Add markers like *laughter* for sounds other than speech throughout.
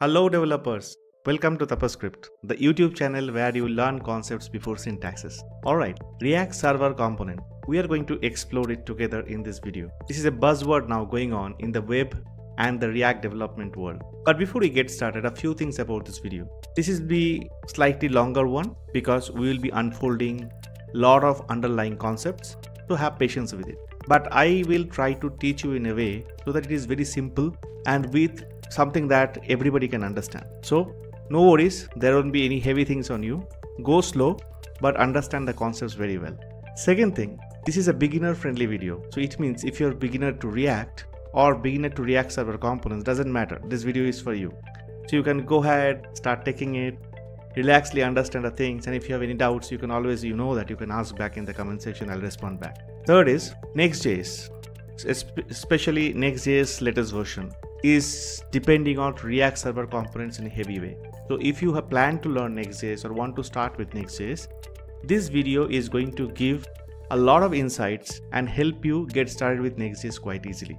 Hello developers, welcome to tapaScript, the YouTube channel where you learn concepts before syntaxes. Alright, React Server Component. We are going to explore it together in this video. This is a buzzword now going on in the web and the React development world. But before we get started, a few things about this video. This is the slightly longer one because we will be unfolding lot of underlying concepts, so have patience with it. But I will try to teach you in a way so that it is very simple and with something that everybody can understand. So, no worries, there won't be any heavy things on you. Go slow, but understand the concepts very well. Second thing, this is a beginner friendly video. So, it means if you're beginner to React or beginner to React server components, doesn't matter. This video is for you. So, you can go ahead, start taking it, relaxedly understand the things and if you have any doubts you can always you know that you can ask back in the comment section i'll respond back third is nextjs especially nextjs latest version is depending on React Server components in a heavy way. So if you have planned to learn Next.js or want to start with Next.js, this video is going to give a lot of insights and help you get started with Next.js quite easily.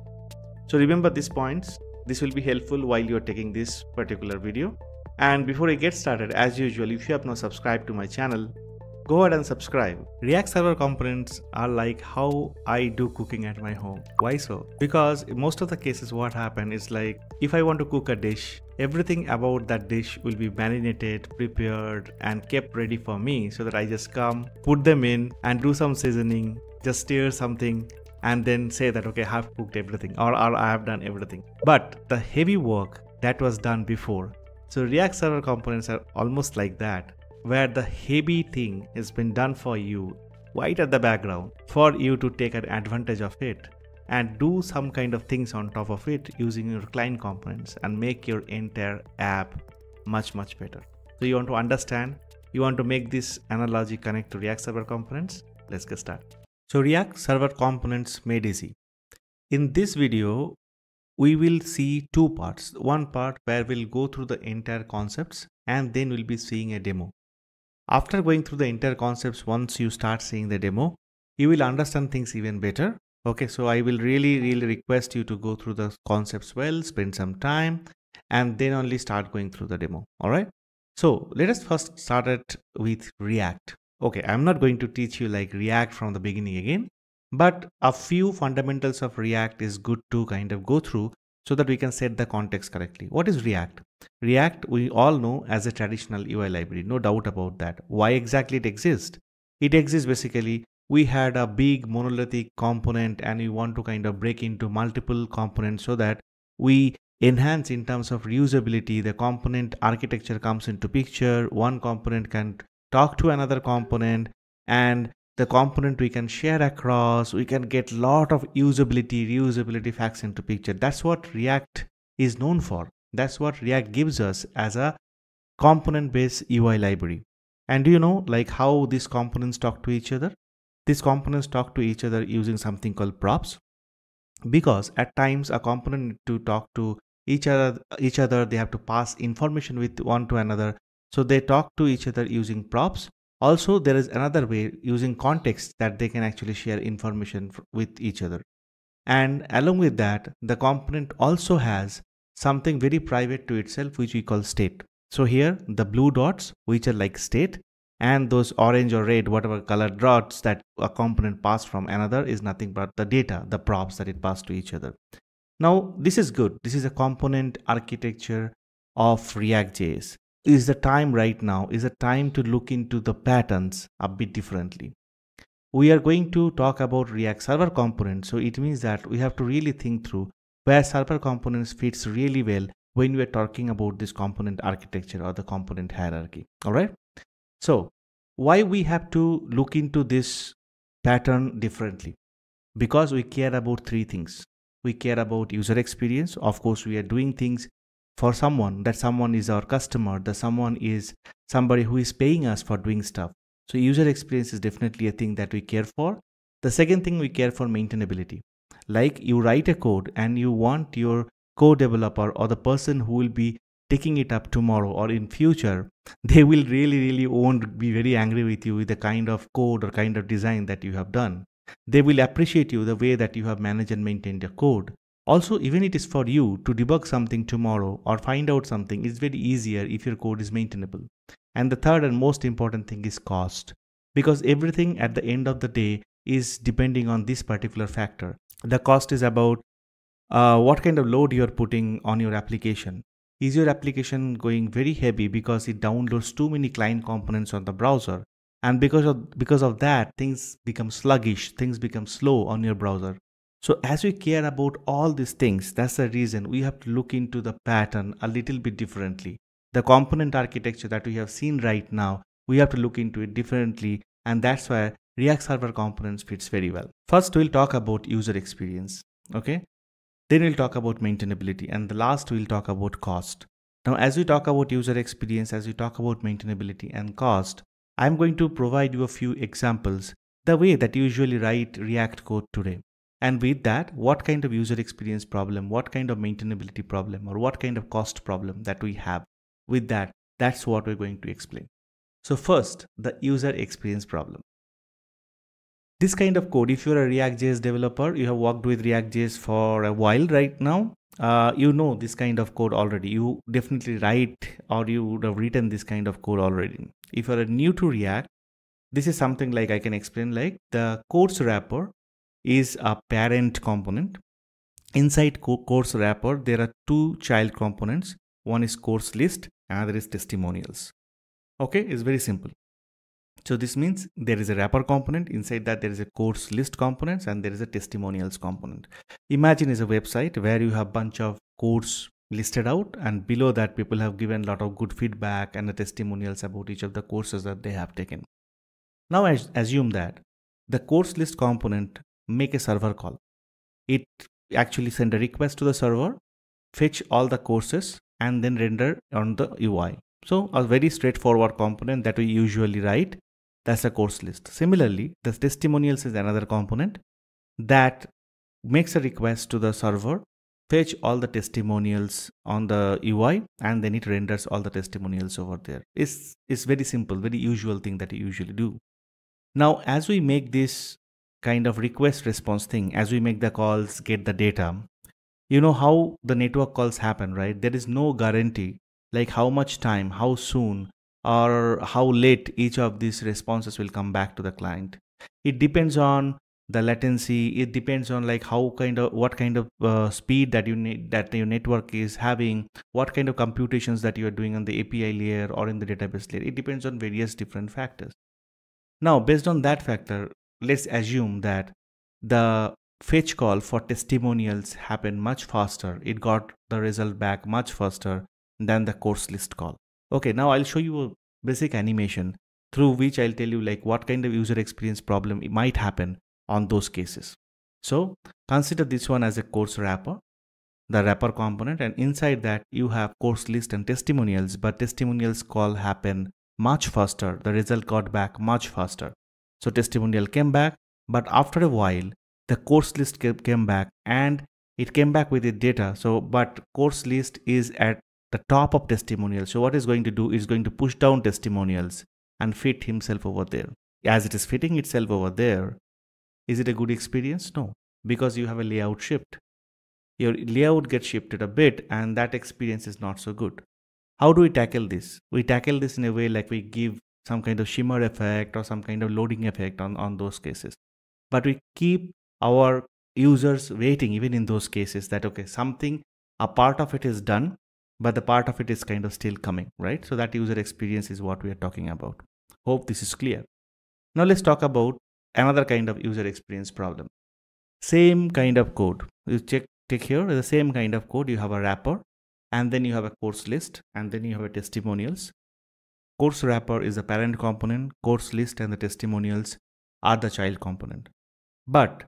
So remember these points. This will be helpful while you're taking this particular video. And before I get started, as usual, if you have not subscribed to my channel, go ahead and subscribe. React Server components are like how I do cooking at my home. Why so? Because most of the cases what happen is like if I want to cook a dish, everything about that dish will be marinated, prepared and kept ready for me so that I just come, put them in and do some seasoning, just stir something and then say that okay I have cooked everything or, or I have done everything. But the heavy work that was done before. So React Server components are almost like that where the heavy thing has been done for you right at the background for you to take an advantage of it and do some kind of things on top of it using your client components and make your entire app much much better. So you want to understand you want to make this analogy connect to react server components? Let's get started. So react server components made easy. In this video we will see two parts. One part where we'll go through the entire concepts and then we'll be seeing a demo after going through the entire concepts, once you start seeing the demo, you will understand things even better. Okay, so I will really, really request you to go through the concepts well, spend some time, and then only start going through the demo. All right. So let us first start it with React. Okay, I'm not going to teach you like React from the beginning again, but a few fundamentals of React is good to kind of go through so that we can set the context correctly. What is React? React, we all know as a traditional UI library, no doubt about that. Why exactly it exists? It exists basically, we had a big monolithic component and we want to kind of break into multiple components so that we enhance in terms of reusability. The component architecture comes into picture. One component can talk to another component and the component we can share across we can get lot of usability reusability facts into picture. That's what react is known for. That's what react gives us as a component based ui library. And do you know like how these components talk to each other? These components talk to each other using something called props. Because at times a component to talk to each other each other they have to pass information with one to another. So they talk to each other using props also, there is another way using context that they can actually share information with each other. And along with that, the component also has something very private to itself, which we call state. So here, the blue dots, which are like state, and those orange or red, whatever color dots that a component passed from another is nothing but the data, the props that it passed to each other. Now, this is good. This is a component architecture of React.js is the time right now is the time to look into the patterns a bit differently. We are going to talk about react server components. So it means that we have to really think through where server components fits really well when we are talking about this component architecture or the component hierarchy. All right? So why we have to look into this pattern differently? Because we care about three things. We care about user experience. Of course we are doing things for someone that someone is our customer that someone is somebody who is paying us for doing stuff. So user experience is definitely a thing that we care for. The second thing we care for maintainability. Like you write a code and you want your co-developer or the person who will be taking it up tomorrow or in future *laughs* they will really really won't be very angry with you with the kind of code or kind of design that you have done. They will appreciate you the way that you have managed and maintained your code Also, even it is for you to debug something tomorrow or find out something, it's very easier if your code is maintainable. And the third and most important thing is cost. Because everything at the end of the day is depending on this particular factor. The cost is about uh, what kind of load you're putting on your application. Is your application going very heavy because it downloads too many client components on the browser? And because of because of that, things become sluggish, things become slow on your browser. So as we care about all these things, that's the reason we have to look into the pattern a little bit differently. The component architecture that we have seen right now, we have to look into it differently and that's why React Server Components fits very well. First, we'll talk about user experience. Okay. Then we'll talk about maintainability and the last we'll talk about cost. Now, as we talk about user experience, as we talk about maintainability and cost, I'm going to provide you a few examples the way that you usually write React code today. And with that, what kind of user experience problem, what kind of maintainability problem, or what kind of cost problem that we have with that, that's what we're going to explain. So first, the user experience problem. This kind of code, if you're a React.js developer, you have worked with React.js for a while right now, uh, you know this kind of code already. You definitely write or you would have written this kind of code already. If you're new to React, this is something like I can explain like the course wrapper is a parent component. Inside course wrapper, there are two child components. One is course list, another is testimonials. Okay, it's very simple. So this means there is a wrapper component. Inside that there is a course list components and there is a testimonials component. Imagine is a website where you have bunch of course listed out and below that people have given a lot of good feedback and the testimonials about each of the courses that they have taken. Now assume that the course list component make a server call. It actually send a request to the server, fetch all the courses and then render on the UI. So a very straightforward component that we usually write that's a course list. Similarly, the testimonials is another component that makes a request to the server, fetch all the testimonials on the UI, and then it renders all the testimonials over there. It's, it's very simple, very usual thing that you usually do. Now, as we make this kind of request response thing, as we make the calls, get the data, you know how the network calls happen, right? There is no guarantee like how much time, how soon, or how late each of these responses will come back to the client. It depends on the latency. It depends on like how kind of what kind of uh, speed that you need that your network is having what kind of computations that you are doing on the api layer or in the database layer. It depends on various different factors. Now based on that factor let's assume that the fetch call for testimonials happened much faster it got the result back much faster than the course list call Okay, now I'll show you a basic animation through which I'll tell you like what kind of user experience problem might happen on those cases. So consider this one as a course wrapper, the wrapper component and inside that you have course list and testimonials but testimonials call happen much faster. The result got back much faster. So testimonial came back but after a while the course list came back and it came back with the data. So but course list is at the top of testimonials. So what is going to do is going to push down testimonials and fit himself over there. As it is fitting itself over there, is it a good experience? No, because you have a layout shift. Your layout gets shifted a bit and that experience is not so good. How do we tackle this? We tackle this in a way like we give some kind of shimmer effect or some kind of loading effect on, on those cases. But we keep our users waiting even in those cases that okay, something, a part of it is done but the part of it is kind of still coming, right? So that user experience is what we are talking about. Hope this is clear. Now let's talk about another kind of user experience problem. Same kind of code. You check take here the same kind of code. You have a wrapper and then you have a course list and then you have a testimonials. Course wrapper is the parent component, course list and the testimonials are the child component. But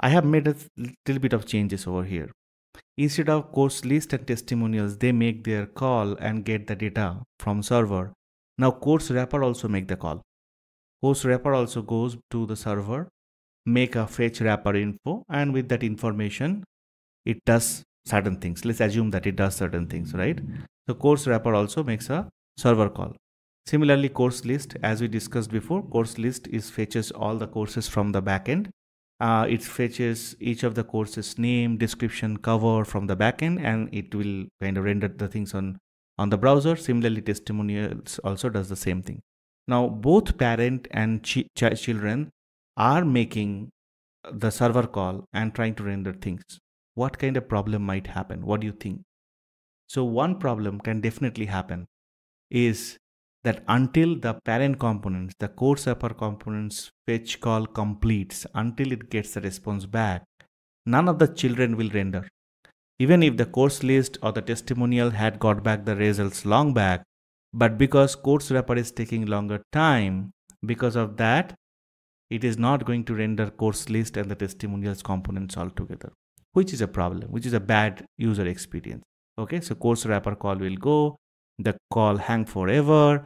I have made a little bit of changes over here. Instead of course list and testimonials, they make their call and get the data from server. Now course wrapper also make the call. Course wrapper also goes to the server, make a fetch wrapper info and with that information, it does certain things. Let's assume that it does certain things, right? So course wrapper also makes a server call. Similarly, course list, as we discussed before, course list is fetches all the courses from the backend uh, it fetches each of the courses name description cover from the backend and it will kind of render the things on on the browser. Similarly testimonials also does the same thing. Now both parent and ch ch children are making the server call and trying to render things. What kind of problem might happen? What do you think? So one problem can definitely happen is that until the parent components, the course wrapper components fetch call completes, until it gets the response back, none of the children will render. Even if the course list or the testimonial had got back the results long back, but because course wrapper is taking longer time, because of that, it is not going to render course list and the testimonials components altogether, which is a problem, which is a bad user experience. Okay, so course wrapper call will go, the call hang forever.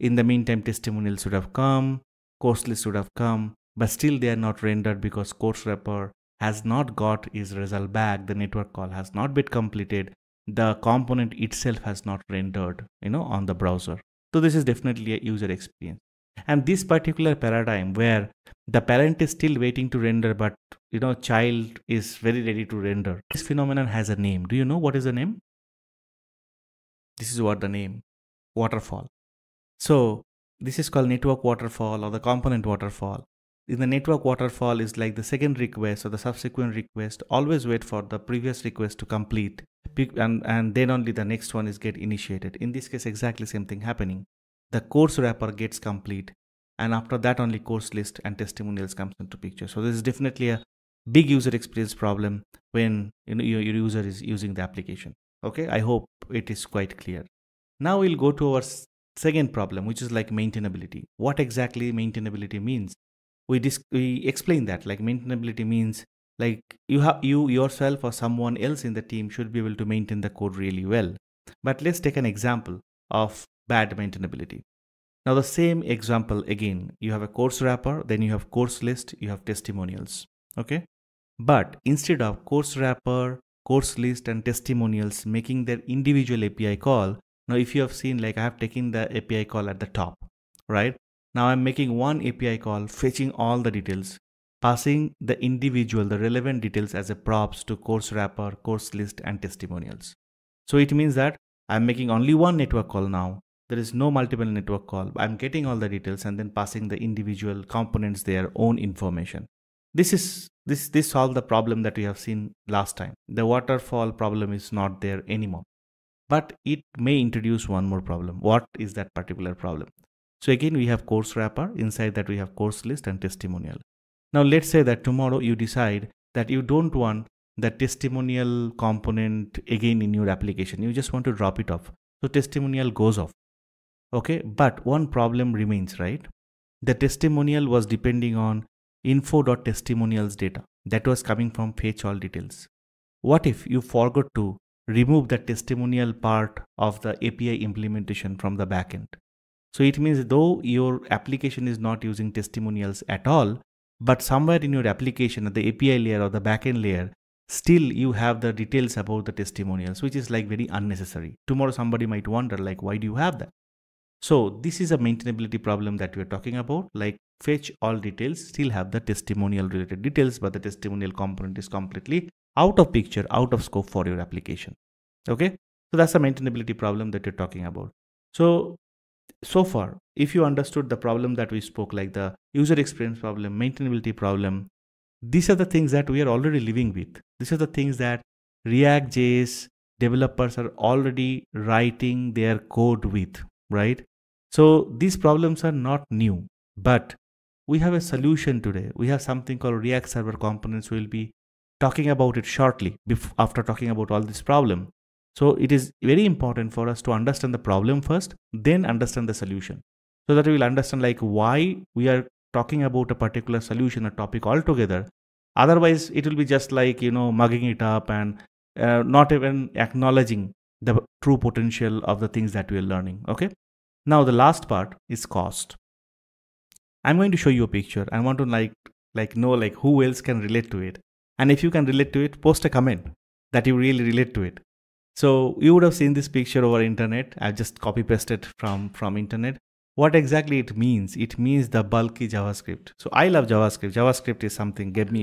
In the meantime, testimonials should have come, course list should have come, but still they are not rendered because course wrapper has not got his result back. The network call has not been completed. The component itself has not rendered, you know, on the browser. So this is definitely a user experience. And this particular paradigm where the parent is still waiting to render, but you know, child is very ready to render. This phenomenon has a name. Do you know what is the name? This is what the name waterfall. So this is called network waterfall or the component waterfall. In the network waterfall is like the second request or the subsequent request always wait for the previous request to complete and, and then only the next one is get initiated. In this case exactly same thing happening. The course wrapper gets complete and after that only course list and testimonials comes into picture. So this is definitely a big user experience problem when you know, your, your user is using the application okay i hope it is quite clear. Now we'll go to our second problem which is like maintainability. What exactly maintainability means? We dis- we explain that like maintainability means like you have you yourself or someone else in the team should be able to maintain the code really well. But let's take an example of bad maintainability. Now the same example again. You have a course wrapper then you have course list you have testimonials. Okay? But instead of course wrapper course list and testimonials making their individual API call. Now, if you have seen, like I have taken the API call at the top, right? Now I'm making one API call, fetching all the details, passing the individual, the relevant details as a props to course wrapper, course list, and testimonials. So it means that I'm making only one network call now. There is no multiple network call. I'm getting all the details and then passing the individual components their own information. This is this this solved the problem that we have seen last time. The waterfall problem is not there anymore. But it may introduce one more problem. What is that particular problem? So again, we have course wrapper. Inside that we have course list and testimonial. Now let's say that tomorrow you decide that you don't want the testimonial component again in your application. You just want to drop it off. So testimonial goes off. Okay, but one problem remains, right? The testimonial was depending on info.testimonials data that was coming from fetch all details. What if you forgot to remove the testimonial part of the API implementation from the backend? So it means though your application is not using testimonials at all, but somewhere in your application at the API layer or the backend layer, still you have the details about the testimonials, which is like very unnecessary. Tomorrow somebody might wonder like, why do you have that? So this is a maintainability problem that we're talking about. Like fetch all details still have the testimonial related details but the testimonial component is completely out of picture out of scope for your application. Okay? So that's the maintainability problem that you're talking about. So so far if you understood the problem that we spoke like the user experience problem maintainability problem these are the things that we are already living with. These are the things that react js developers are already writing their code with right? So these problems are not new but we have a solution today. We have something called React Server Components. We'll be talking about it shortly after talking about all this problem. So it is very important for us to understand the problem first, then understand the solution. So that we will understand like why we are talking about a particular solution, a topic altogether. Otherwise, it will be just like, you know, mugging it up and uh, not even acknowledging the true potential of the things that we are learning. Okay. Now the last part is cost. I'm going to show you a picture. I want to like like know like who else can relate to it. And if you can relate to it, post a comment that you really relate to it. So you would have seen this picture over internet. I've just copy pasted from from internet. what exactly it means it means the bulky javascript so i love javascript javascript is something give me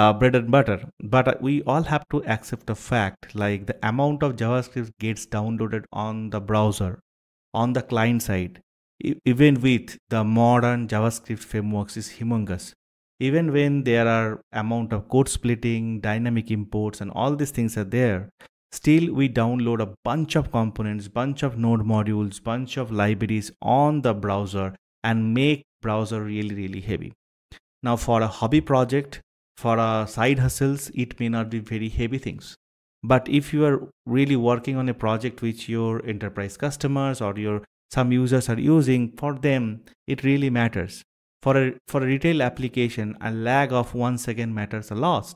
uh, bread and butter but we all have to accept the fact like the amount of javascript gets downloaded on the browser on the client side even with the modern javascript frameworks is humongous. Even when there are amount of code splitting dynamic imports and all these things are there still we download a bunch of components bunch of node modules bunch of libraries on the browser and make browser really really heavy. Now for a hobby project for a side hustles it may not be very heavy things. But if you are really working on a project which your enterprise customers or your some users are using for them it really matters for a for a retail application a lag of one second matters a lot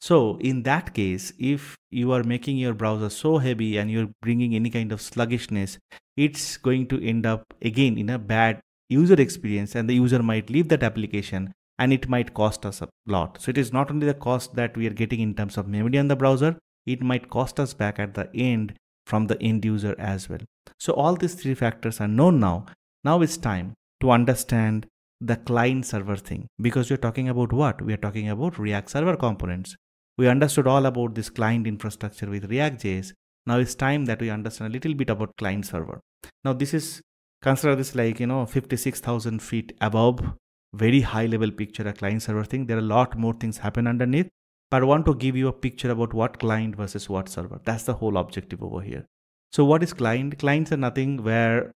so in that case, if you are making your browser so heavy and you're bringing any kind of sluggishness, it's going to end up again in a bad user experience and the user might leave that application and it might cost us a lot. So it is not only the cost that we are getting in terms of memory on the browser, it might cost us back at the end from the end user as well. So all these three factors are known now. Now it's time to understand the client server thing because we're talking about what? We are talking about React server components. We understood all about this client infrastructure with React.js. Now it's time that we understand a little bit about client server. Now this is, consider this like, you know, 56,000 feet above, very high level picture, a client server thing. There are a lot more things happen underneath, but I want to give you a picture about what client versus what server. That's the whole objective over here. So what is client? Clients are nothing where,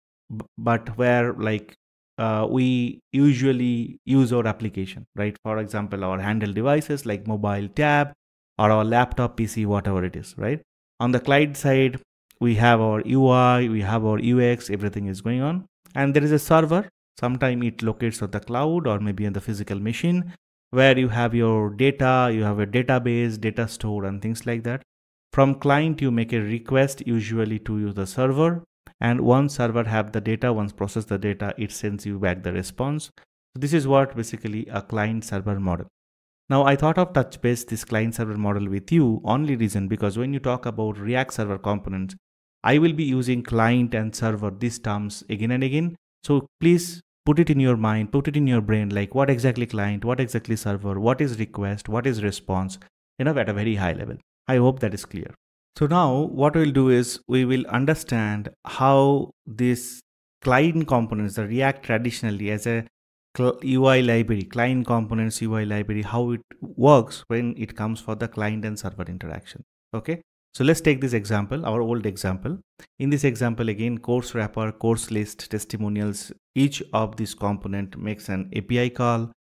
but where like uh, we usually use our application, right? For example, our handheld devices like mobile tab or our laptop PC, whatever it is, right? On the client side, we have our UI, we have our UX, everything is going on. And there is a server. Sometimes it locates on the cloud or maybe on the physical machine where you have your data, you have a database, data store and things like that. From client, you make a request usually to the server and once server have the data once process the data it sends you back the response. So this is what basically a client server model. Now i thought of touch base this client server model with you only reason because when you talk about react server components i will be using client and server these terms again and again. So please put it in your mind put it in your brain like what exactly client what exactly server what is request what is response you know at a very high level i hope that is clear so now what we'll do is we will understand how this client components, the React traditionally as a UI library, client components UI library, how it works when it comes for the client and server interaction. Okay. So let's take this example, our old example. In this example, again, course wrapper, course list, testimonials, each of these component makes an API call,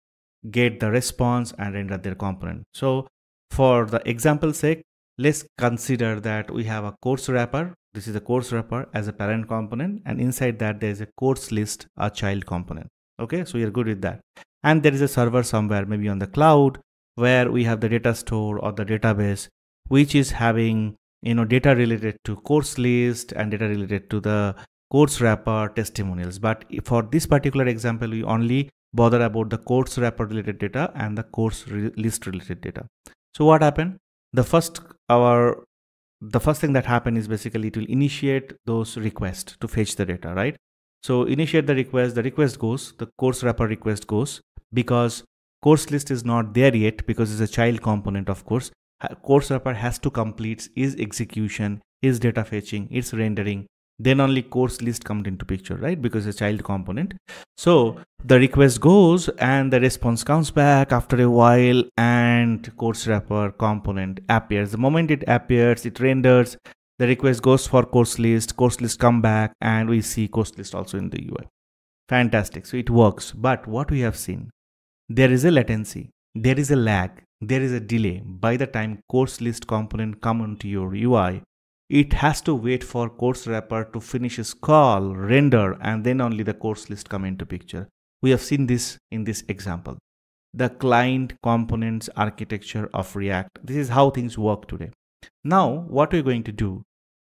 get the response and render their component. So for the example sake, let's consider that we have a course wrapper this is a course wrapper as a parent component and inside that there is a course list a child component okay so you're good with that and there is a server somewhere maybe on the cloud where we have the data store or the database which is having you know data related to course list and data related to the course wrapper testimonials. But for this particular example we only bother about the course wrapper related data and the course re list related data. So what happened? The first our the first thing that happened is basically it will initiate those requests to fetch the data right? So initiate the request the request goes the course wrapper request goes because course list is not there yet because it's a child component of course course wrapper has to complete is execution is data fetching its rendering. Then only course list comes into picture right? Because it's a child component. So the request goes and the response comes back after a while and course wrapper component appears. The moment it appears it renders. The request goes for course list. Course list come back and we see course list also in the ui fantastic. So it works. But what we have seen there is a latency. There is a lag there is a delay by the time course list component come into your ui it has to wait for course wrapper to finish its call, render, and then only the course list come into picture. We have seen this in this example. The client components architecture of React. This is how things work today. Now, what we're going to do,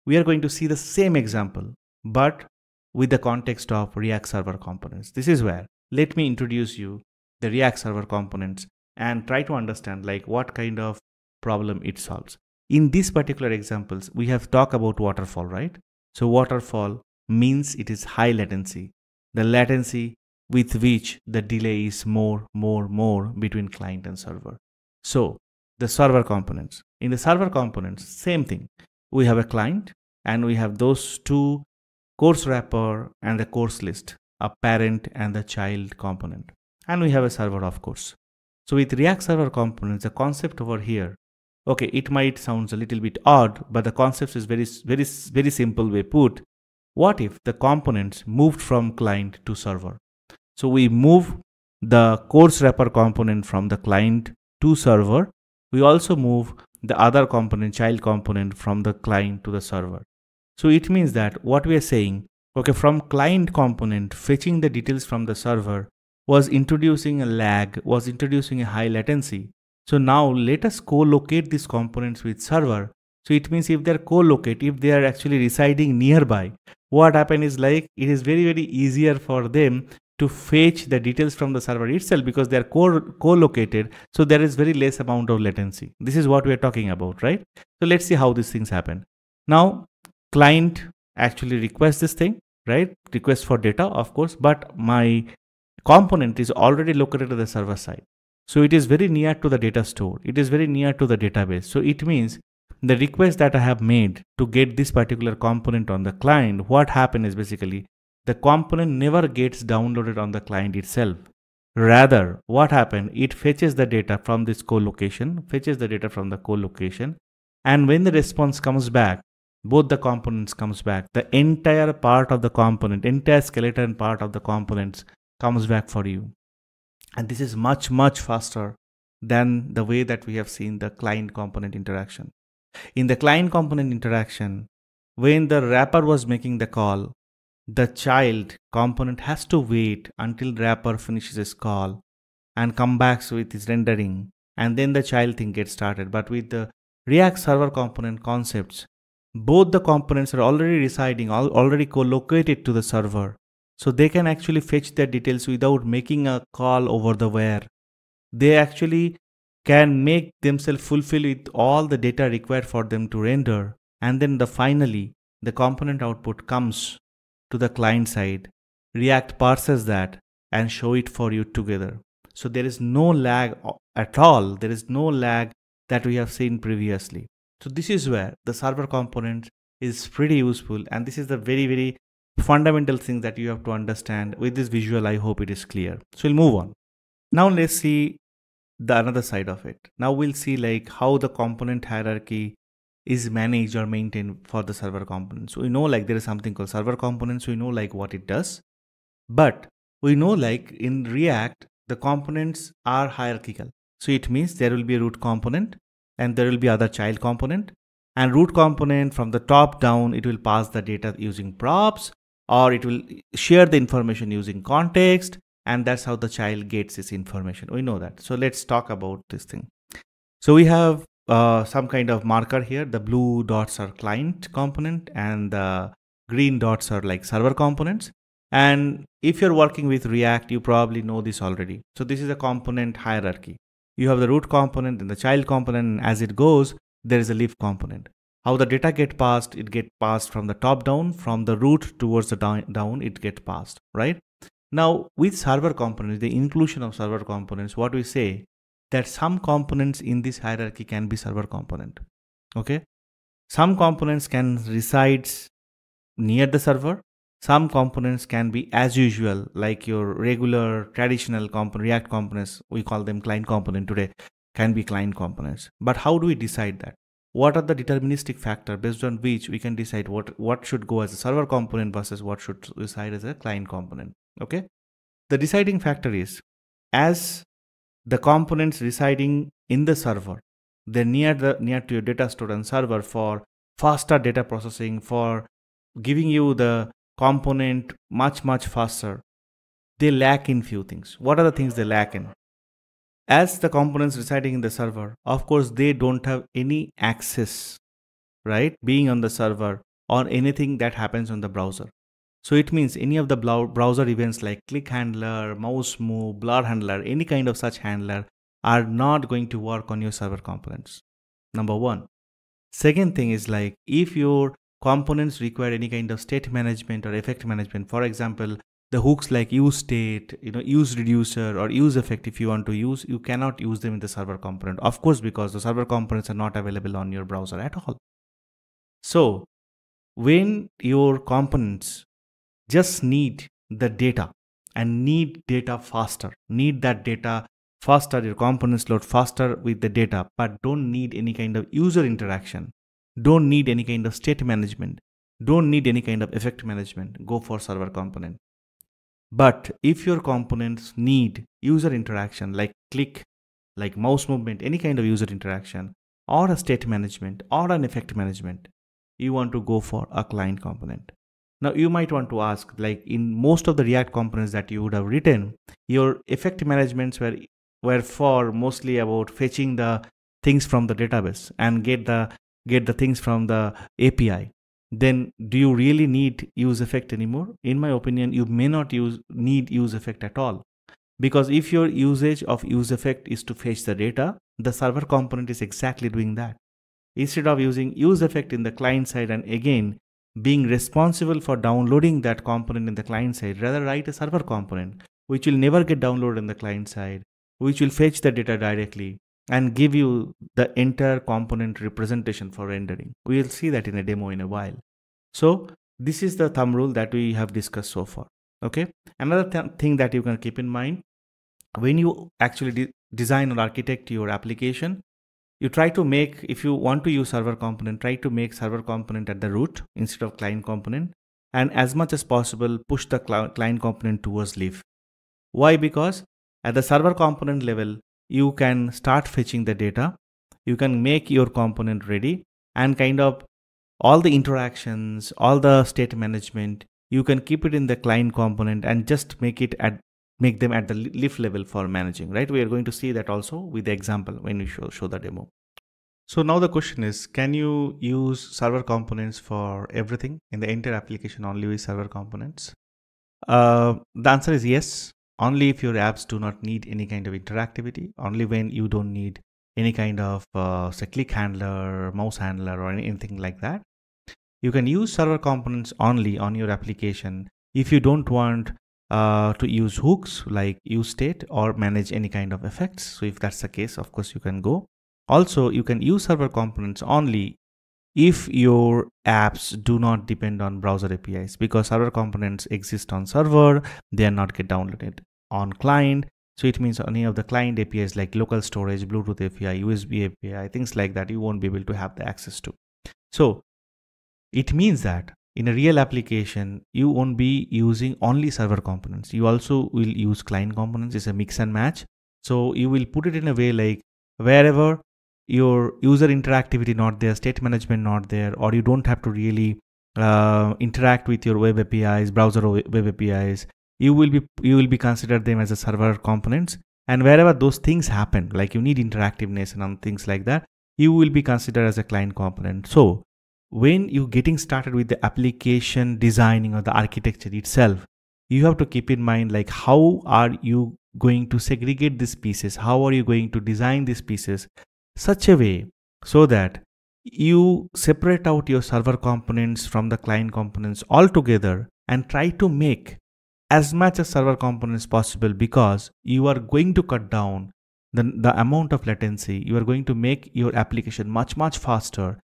we are going to see the same example, but with the context of React Server components. This is where, let me introduce you the React Server components and try to understand like what kind of problem it solves. In these particular examples, we have talked about waterfall, right? So waterfall means it is high latency. the latency with which the delay is more, more, more between client and server. So the server components. In the server components, same thing. We have a client and we have those two course wrapper and the course list, a parent and the child component. And we have a server, of course. So with React Server components, the concept over here, okay, it might sound a little bit odd, but the concept is very, very, very simple way put. What if the components moved from client to server? So we move the course wrapper component from the client to server. We also move the other component, child component from the client to the server. So it means that what we are saying, okay, from client component fetching the details from the server was introducing a lag, was introducing a high latency. So now let us co-locate these components with server. So it means if they're co-locate, if they are actually residing nearby, what happen is like it is very, very easier for them to fetch the details from the server itself because they are co-located. So there is very less amount of latency. This is what we are talking about, right? So let's see how these things happen. Now, client actually requests this thing, right? Request for data, of course, but my component is already located at the server side. So it is very near to the data store. It is very near to the database. So it means the request that I have made to get this particular component on the client, what happened is basically the component never gets downloaded on the client itself. Rather, what happened? It fetches the data from this co-location, fetches the data from the co-location, and when the response comes back, both the components comes back. The entire part of the component, entire skeleton part of the components comes back for you. And this is much, much faster than the way that we have seen the client component interaction. In the client component interaction, when the wrapper was making the call, the child component has to wait until wrapper finishes his call and come back with his rendering and then the child thing gets started. But with the React server component concepts, both the components are already residing, already co-located to the server so they can actually fetch their details without making a call over the wire. They actually can make themselves fulfill with all the data required for them to render. And then the finally, the component output comes to the client side. React parses that and show it for you together. So there is no lag at all. There is no lag that we have seen previously. So this is where the server component is pretty useful. And this is the very, very fundamental things that you have to understand with this visual i hope it is clear. So we'll move on. Now let's see the another side of it. Now we'll see like how the component hierarchy is managed or maintained for the server components. We know like there is something called server components. We know like what it does. But we know like in react the components are hierarchical. So it means there will be a root component and there will be other child component. And root component from the top down it will pass the data using props or it will share the information using context and that's how the child gets this information. We know that. So let's talk about this thing. So we have uh, some kind of marker here. The blue dots are client component and the green dots are like server components. And if you're working with react you probably know this already. So this is a component hierarchy. You have the root component and the child component and as it goes there is a leaf component how the data get passed it get passed from the top down from the root towards the down, it get passed right? Now with server components the inclusion of server components what we say that some components in this hierarchy can be server component okay? Some components can resides near the server. Some components can be as usual like your regular traditional component react components we call them client component today can be client components. But how do we decide that what are the deterministic factor based on which we can decide what what should go as a server component versus what should reside as a client component okay? The deciding factor is as the components residing in the server they're near the near to your data store and server for faster data processing for giving you the component much much faster they lack in few things. What are the things they lack in as the components residing in the server, of course, they don't have any access, right? Being on the server or anything that happens on the browser. So it means any of the browser events like click handler, mouse move, blur handler, any kind of such handler are not going to work on your server components. Number one. Second thing is like if your components require any kind of state management or effect management, for example, the hooks like use state, you know, use reducer or use effect if you want to use, you cannot use them in the server component. Of course, because the server components are not available on your browser at all. So when your components just need the data and need data faster, need that data faster, your components load faster with the data, but don't need any kind of user interaction, don't need any kind of state management, don't need any kind of effect management, go for server component. But if your components need user interaction like click, like mouse movement, any kind of user interaction, or a state management or an effect management, you want to go for a client component. Now you might want to ask, like in most of the React components that you would have written, your effect managements were were for mostly about fetching the things from the database and get the get the things from the API then do you really need use effect anymore? In my opinion you may not use need use effect at all. Because if your usage of use effect is to fetch the data the server component is exactly doing that. Instead of using use effect in the client side and again being responsible for downloading that component in the client side rather write a server component which will never get downloaded in the client side which will fetch the data directly and give you the entire component representation for rendering. We'll see that in a demo in a while. So this is the thumb rule that we have discussed so far. Okay. Another th thing that you can keep in mind when you actually de design or architect your application, you try to make, if you want to use server component, try to make server component at the root instead of client component. And as much as possible, push the client component towards leaf. Why? Because at the server component level, you can start fetching the data you can make your component ready and kind of all the interactions all the state management you can keep it in the client component and just make it at make them at the leaf level for managing right? We are going to see that also with the example when we show, show the demo. So now the question is can you use server components for everything? In the entire application only with server components? Uh, the answer is yes only if your apps do not need any kind of interactivity, only when you don't need any kind of uh, say click handler, mouse handler or anything like that. You can use server components only on your application if you don't want uh, to use hooks like use state or manage any kind of effects. So if that's the case, of course you can go. Also, you can use server components only if your apps do not depend on browser APIs because server components exist on server, they are not get downloaded on client. So it means any of the client APIs like local storage, Bluetooth API, USB API, things like that, you won't be able to have the access to. So it means that in a real application, you won't be using only server components. You also will use client components. It's a mix and match. So you will put it in a way like wherever your user interactivity not there, state management not there, or you don't have to really uh, interact with your web APIs, browser web APIs, you will be you will be considered them as a server components. And wherever those things happen like you need interactiveness and things like that you will be considered as a client component. So when you getting started with the application designing or the architecture itself you have to keep in mind like how are you going to segregate these pieces? How are you going to design these pieces? Such a way so that you separate out your server components from the client components altogether and try to make as much as server components possible because you are going to cut down the, the amount of latency. You are going to make your application much, much faster.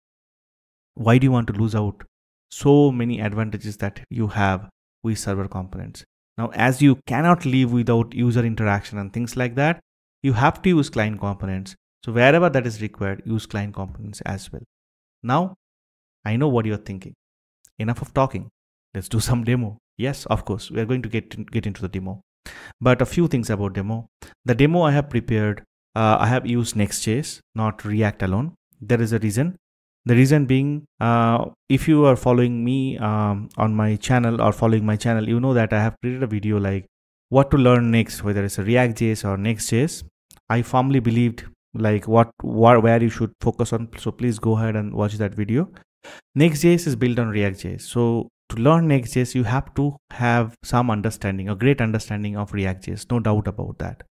Why do you want to lose out so many advantages that you have with server components? Now, as you cannot live without user interaction and things like that, you have to use client components. So wherever that is required, use client components as well. Now, I know what you're thinking. Enough of talking. Let's do some demo. Yes, of course, we are going to get, get into the demo. But a few things about demo. The demo I have prepared, uh, I have used Next.js, not React alone. There is a reason. The reason being, uh, if you are following me um, on my channel or following my channel, you know that I have created a video like what to learn next, whether it's a React.js or Next.js. I firmly believed like what, what where you should focus on. So please go ahead and watch that video. Next.js is built on React.js. So to learn Next.js, you have to have some understanding, a great understanding of React.js, no doubt about that.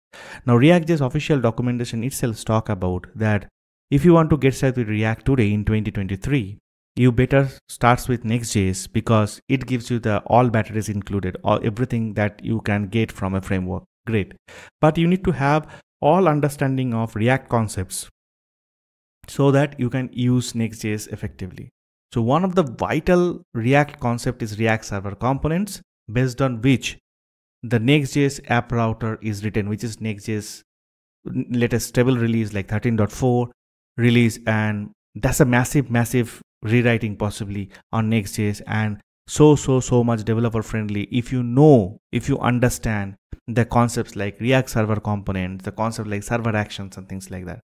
Now, React.js official documentation itself talk about that if you want to get started with React today in 2023, you better starts with Next.js because it gives you the all batteries included or everything that you can get from a framework. Great. But you need to have all understanding of React concepts so that you can use Next.js effectively. So one of the vital React concept is React Server Components based on which the Next.js app router is written, which is Next.js latest stable release like 13.4 release. And that's a massive, massive rewriting possibly on Next.js and so, so, so much developer friendly. If you know, if you understand the concepts like React Server Components, the concept like server actions and things like that.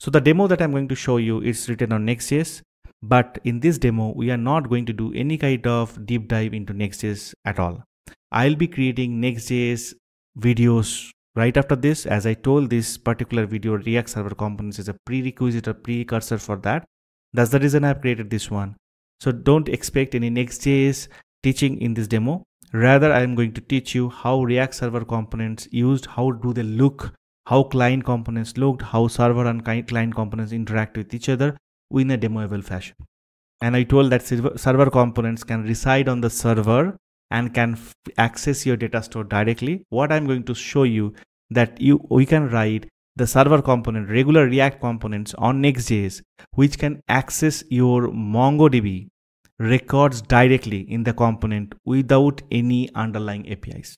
So the demo that I'm going to show you is written on Next.js but in this demo, we are not going to do any kind of deep dive into Next.js at all. I'll be creating Next.js videos right after this. As I told this particular video, React Server Components is a prerequisite or precursor for that. That's the reason I've created this one. So don't expect any Next.js teaching in this demo. Rather, I'm going to teach you how React Server Components used, how do they look, how client components looked, how server and client components interact with each other, in a demoable fashion. And I told that server components can reside on the server and can access your data store directly. What I'm going to show you that you we can write the server component, regular React components on Next.js, which can access your MongoDB records directly in the component without any underlying APIs.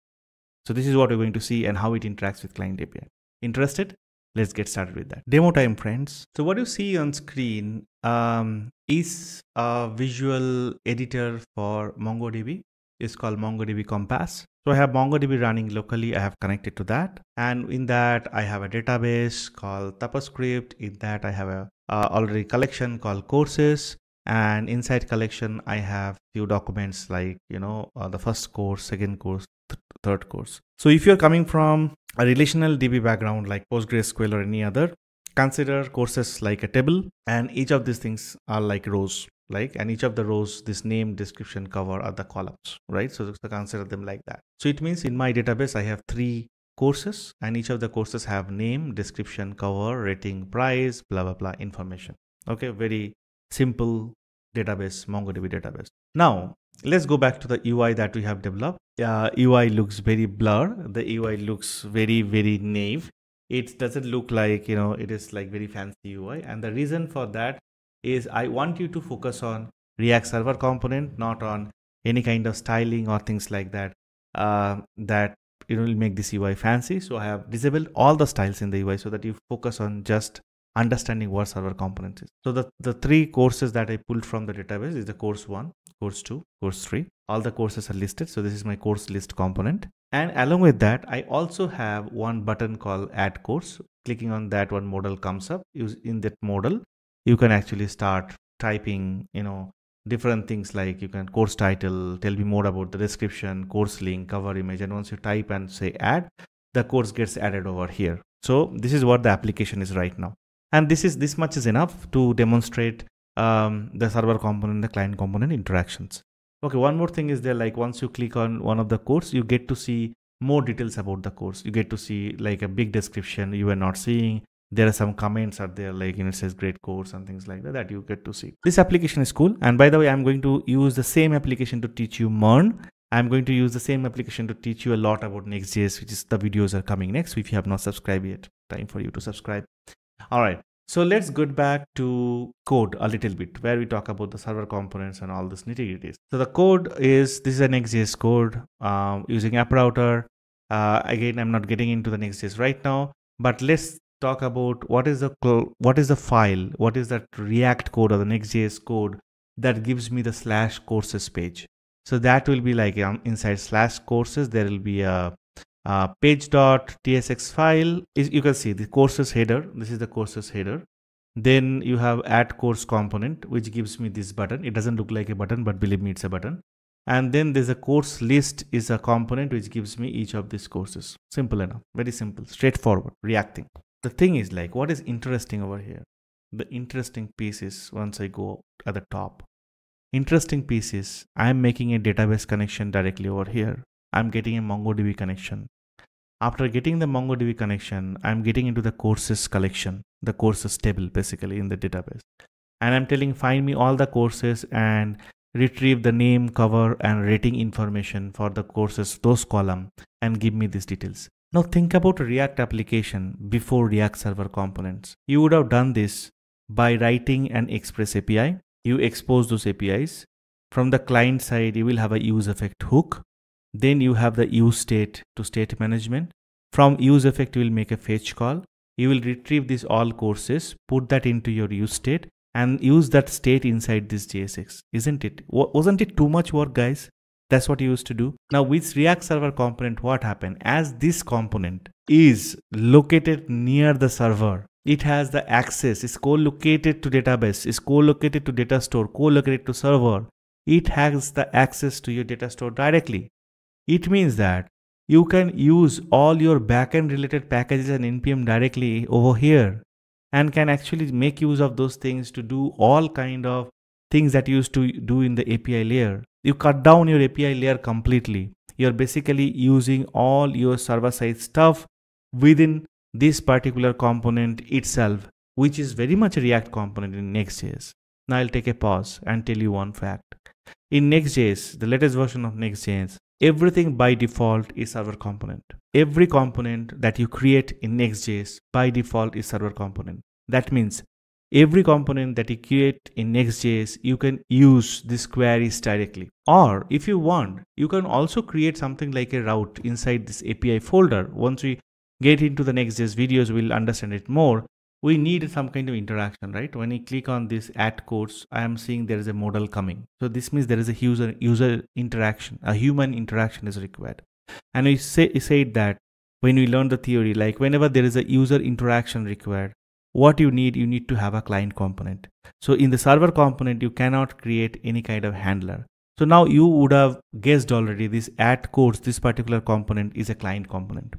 So this is what we're going to see and how it interacts with client API. Interested? Let's get started with that. Demo time, friends. So what you see on screen um, is a visual editor for MongoDB. It's called MongoDB Compass. So I have MongoDB running locally. I have connected to that. And in that, I have a database called tapaScript. In that, I have a uh, already collection called courses. And inside collection, I have few documents like, you know, uh, the first course, second course, third course. So if you're coming from a relational DB background like PostgreSQL or any other, consider courses like a table and each of these things are like rows like and each of the rows this name description cover are the columns right? So, consider them like that. So it means in my database i have three courses and each of the courses have name description cover rating price blah blah blah information. Okay very simple database mongodb database. Now let's go back to the ui that we have developed uh, UI looks very blur. The UI looks very, very naive. It doesn't look like, you know, it is like very fancy UI. And the reason for that is I want you to focus on React Server component, not on any kind of styling or things like that, uh, that it will make this UI fancy. So I have disabled all the styles in the UI so that you focus on just understanding what server components is. So the, the three courses that I pulled from the database is the course one, course 2, course 3. All the courses are listed. So this is my course list component. And along with that, I also have one button called add course. Clicking on that one modal comes up. In that modal, you can actually start typing, you know, different things like you can course title, tell me more about the description, course link, cover image. And once you type and say add, the course gets added over here. So this is what the application is right now. And this is this much is enough to demonstrate um, the server component the client component interactions. Okay, one more thing is there like once you click on one of the course, you get to see more details about the course. You get to see like a big description you were not seeing. There are some comments are there like you know, it says great course and things like that that you get to see. This application is cool. And by the way, I'm going to use the same application to teach you MERN. I'm going to use the same application to teach you a lot about Next.js, which is the videos are coming next. If you have not subscribed yet, time for you to subscribe. All right. So let's get back to code a little bit where we talk about the server components and all this nitty gritties. So the code is, this is an Next.js code um, using app router. Uh, again, I'm not getting into the Next.js right now, but let's talk about what is the what is the file, what is that React code or the Next.js code that gives me the slash courses page. So that will be like um, inside slash courses, there will be a uh, page.tsx file is you can see the courses header. This is the courses header. Then you have add course component which gives me this button. It doesn't look like a button but believe me it's a button. And then there's a course list is a component which gives me each of these courses. Simple enough. Very simple. Straightforward. Reacting. The thing is like what is interesting over here? The interesting piece is once i go at the top interesting piece is i'm making a database connection directly over here. I'm getting a mongodb connection after getting the MongoDB connection, I'm getting into the courses collection, the courses table basically in the database. and I'm telling find me all the courses and retrieve the name, cover and rating information for the courses, those column and give me these details. Now think about React application before React server components. You would have done this by writing an Express API. You expose those APIs. From the client side, you will have a use effect hook. Then you have the use state to state management. From use effect, you will make a fetch call. You will retrieve these all courses, put that into your use state and use that state inside this JSX, isn't it? Wasn't it too much work, guys? That's what you used to do. Now with React Server component, what happened? As this component is located near the server, it has the access, it's co-located to database, it's co-located to data store, co-located to server. It has the access to your data store directly. It means that you can use all your backend related packages and npm directly over here and can actually make use of those things to do all kind of things that you used to do in the API layer. You cut down your API layer completely. You're basically using all your server side stuff within this particular component itself, which is very much a React component in Next.js. Now I'll take a pause and tell you one fact. In Next.js, the latest version of Next.js, everything by default is server component. Every component that you create in Next.js by default is server component. That means every component that you create in Next.js, you can use these queries directly. Or if you want, you can also create something like a route inside this API folder. Once we get into the Next.js videos, we'll understand it more. We need some kind of interaction, right? When you click on this add course, I am seeing there is a modal coming. So this means there is a user user interaction, a human interaction is required. And we say, said that when we learn the theory, like whenever there is a user interaction required, what you need you need to have a client component so in the server component you cannot create any kind of handler so now you would have guessed already this add course this particular component is a client component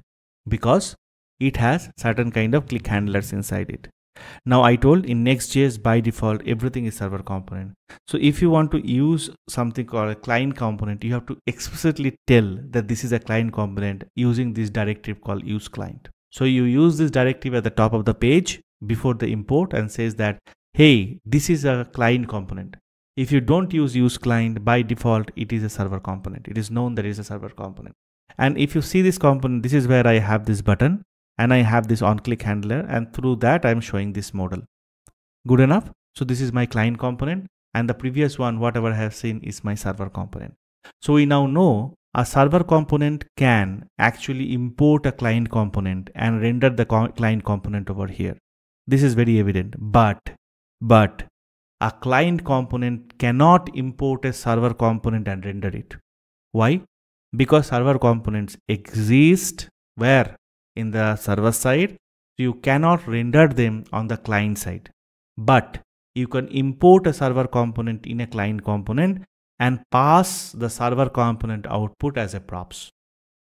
because it has certain kind of click handlers inside it now i told in next.js by default everything is server component so if you want to use something called a client component you have to explicitly tell that this is a client component using this directive called use client so you use this directive at the top of the page before the import and says that, hey, this is a client component. If you don't use use client by default, it is a server component. It is known that it is a server component. And if you see this component, this is where I have this button and I have this on click handler and through that I'm showing this modal. Good enough. So this is my client component and the previous one, whatever I have seen is my server component. So we now know a server component can actually import a client component and render the client component over here. This is very evident, but, but a client component cannot import a server component and render it. Why? Because server components exist where? In the server side. you cannot render them on the client side. But you can import a server component in a client component and pass the server component output as a props.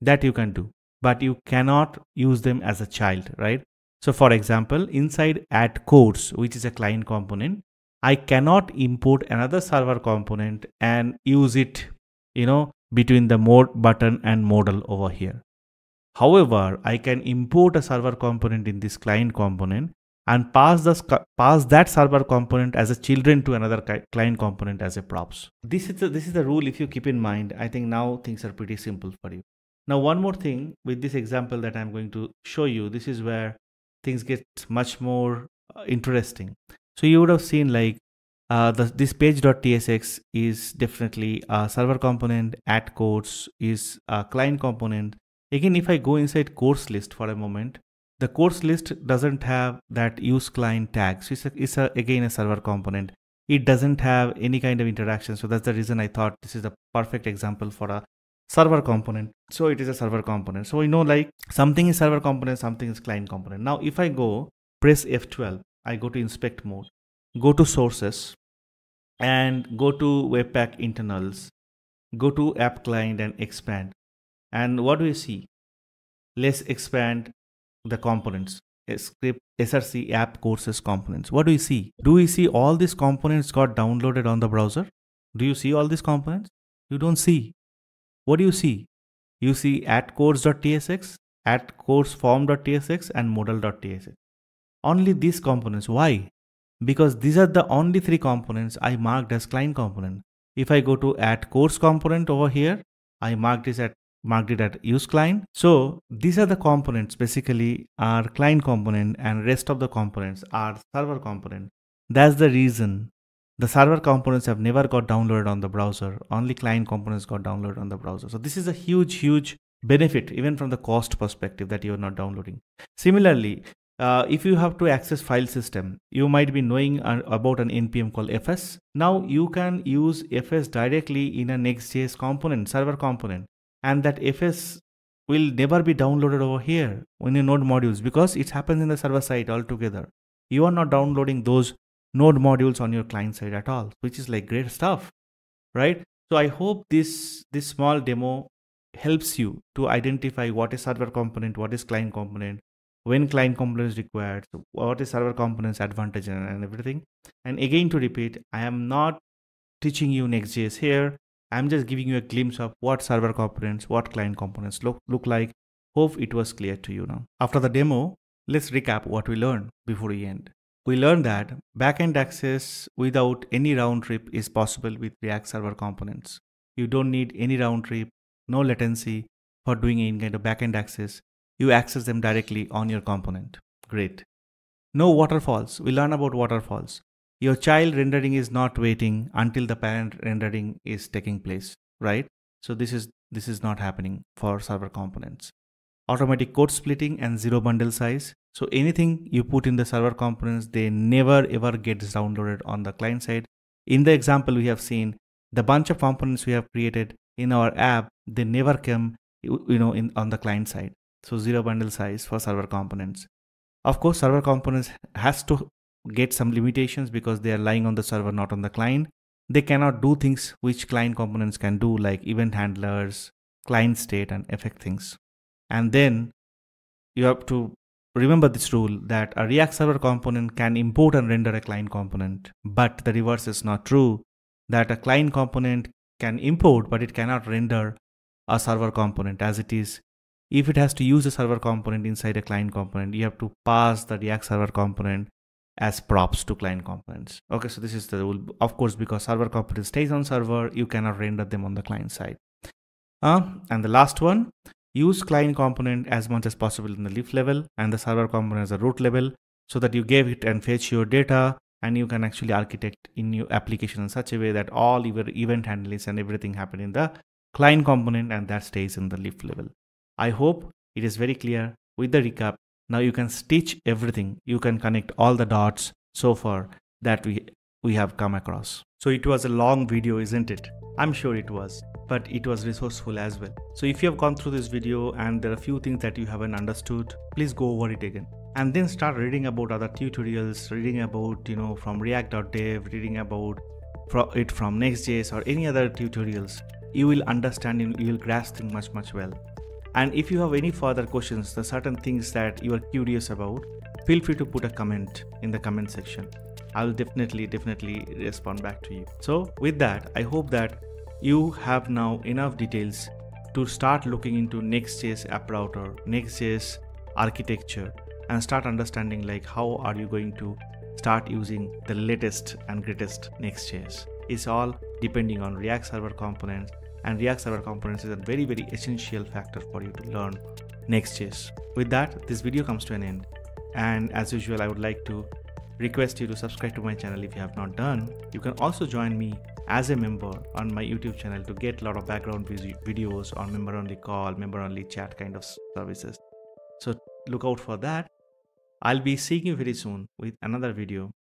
That you can do. But you cannot use them as a child, right? So for example, inside add course, which is a client component, I cannot import another server component and use it, you know, between the mode button and modal over here. However, I can import a server component in this client component and pass the pass that server component as a children to another client component as a props. This is the, this is the rule. If you keep in mind, I think now things are pretty simple for you. Now, one more thing with this example that I'm going to show you, this is where things get much more uh, interesting. So you would have seen like uh, the, this page.tsx is definitely a server component, add course is a client component. Again, if I go inside course list for a moment, the course list doesn't have that use client tag. So it's, a, it's a, again a server component. It doesn't have any kind of interaction. So that's the reason I thought this is a perfect example for a server component. So it is a server component. So we know like something is server component, something is client component. Now if I go press F12, I go to inspect mode, go to sources and go to webpack internals, go to app client and expand. And what do we see? Let's expand the components. Script src app courses components. What do we see? Do we see all these components got downloaded on the browser? Do you see all these components? You don't see. What do you see? You see add course.tsx, add course form.tsx and modal.tsx. Only these components. Why? because these are the only three components I marked as client component. If I go to add course component over here, I marked this at marked it at use client. So these are the components basically are client component and rest of the components are server component. That's the reason the server components have never got downloaded on the browser. Only client components got downloaded on the browser. So this is a huge, huge benefit even from the cost perspective that you're not downloading. Similarly, uh, if you have to access file system, you might be knowing uh, about an NPM called FS. Now you can use FS directly in a Next.js component, server component and that FS will never be downloaded over here in your node modules because it happens in the server side altogether. You are not downloading those node modules on your client side at all, which is like great stuff, right? So I hope this, this small demo helps you to identify what is server component, what is client component, when client component is required, what is server components advantage and, and everything. And again to repeat, I am not teaching you Next.js here. I'm just giving you a glimpse of what server components, what client components look, look like. Hope it was clear to you now. After the demo, let's recap what we learned before we end. We learned that backend access without any round trip is possible with React Server components. You don't need any round trip, no latency for doing any kind of backend access. You access them directly on your component. Great. No waterfalls. We learn about waterfalls your child rendering is not waiting until the parent rendering is taking place right? So this is this is not happening for server components. Automatic code splitting and zero bundle size. So anything you put in the server components they never ever gets downloaded on the client side. In the example we have seen the bunch of components we have created in our app they never come you know in on the client side. So zero bundle size for server components. Of course server components has to get some limitations because they are lying on the server, not on the client. They cannot do things which client components can do, like event handlers, client state, and effect things. And then you have to remember this rule that a React server component can import and render a client component, but the reverse is not true. That a client component can import, but it cannot render a server component as it is. If it has to use a server component inside a client component, you have to pass the React server component as props to client components. Okay, so this is the rule. Of course, because server component stays on server, you cannot render them on the client side. Uh, and the last one, use client component as much as possible in the leaf level and the server component as a root level so that you give it and fetch your data and you can actually architect in your application in such a way that all your event handlings and everything happen in the client component and that stays in the leaf level. I hope it is very clear with the recap now you can stitch everything. You can connect all the dots so far that we, we have come across. So it was a long video, isn't it? I'm sure it was, but it was resourceful as well. So if you have gone through this video and there are a few things that you haven't understood, please go over it again. And then start reading about other tutorials, reading about, you know, from react.dev, reading about it from Next.js or any other tutorials. You will understand, you will grasp things much, much well. And if you have any further questions, the certain things that you are curious about, feel free to put a comment in the comment section. I will definitely, definitely respond back to you. So, with that, I hope that you have now enough details to start looking into Next.js app router, Next.js architecture, and start understanding like how are you going to start using the latest and greatest Next.js. It's all depending on React Server components and React Server Components is a very very essential factor for you to learn Next.js. With that, this video comes to an end and as usual I would like to request you to subscribe to my channel if you have not done. You can also join me as a member on my YouTube channel to get a lot of background videos on member only call, member only chat kind of services. So look out for that. I'll be seeing you very soon with another video.